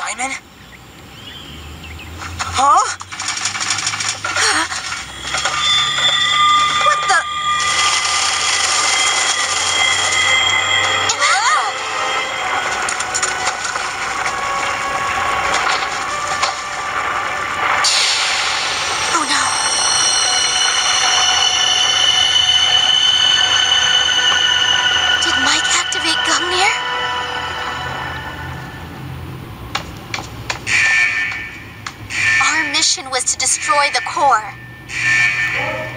Simon? Huh? Mission was to destroy the core.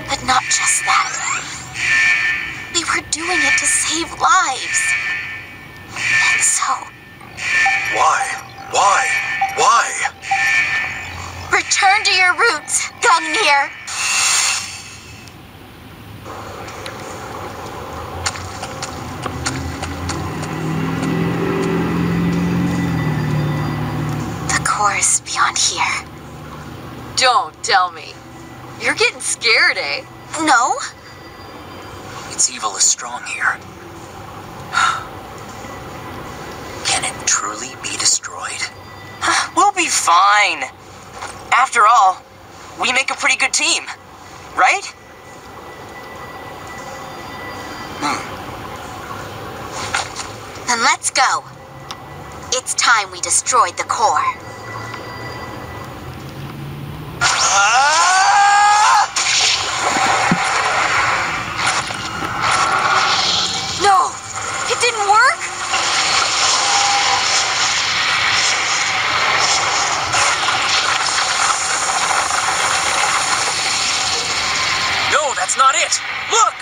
But not just that. We were doing it to save lives. And so, Why? Why? Why? return to your roots, Gungnir. The core is beyond here. Don't tell me. You're getting scared, eh? No? Its evil is strong here. Can it truly be destroyed? We'll be fine. After all, we make a pretty good team, right? Then let's go. It's time we destroyed the core. No! It didn't work? No, that's not it. Look!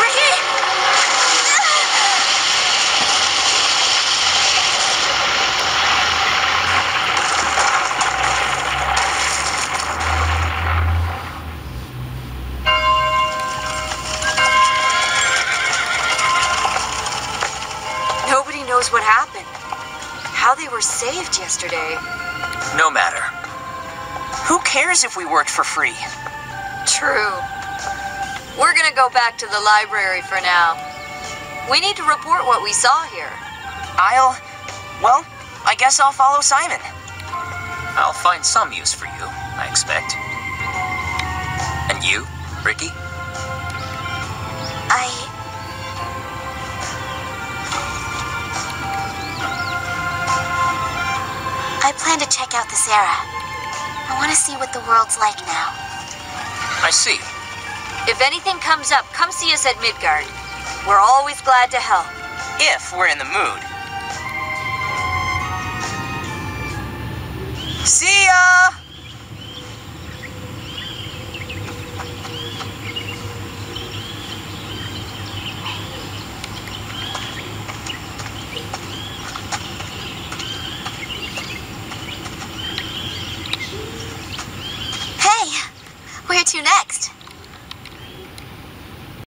Ricky! Nobody knows what happened. How they were saved yesterday. No matter. Who cares if we worked for free? True. We're gonna go back to the library for now. We need to report what we saw here. I'll. Well, I guess I'll follow Simon. I'll find some use for you, I expect. And you, Ricky? I plan to check out this era. I want to see what the world's like now. I see. If anything comes up, come see us at Midgard. We're always glad to help. If we're in the mood. See ya! next?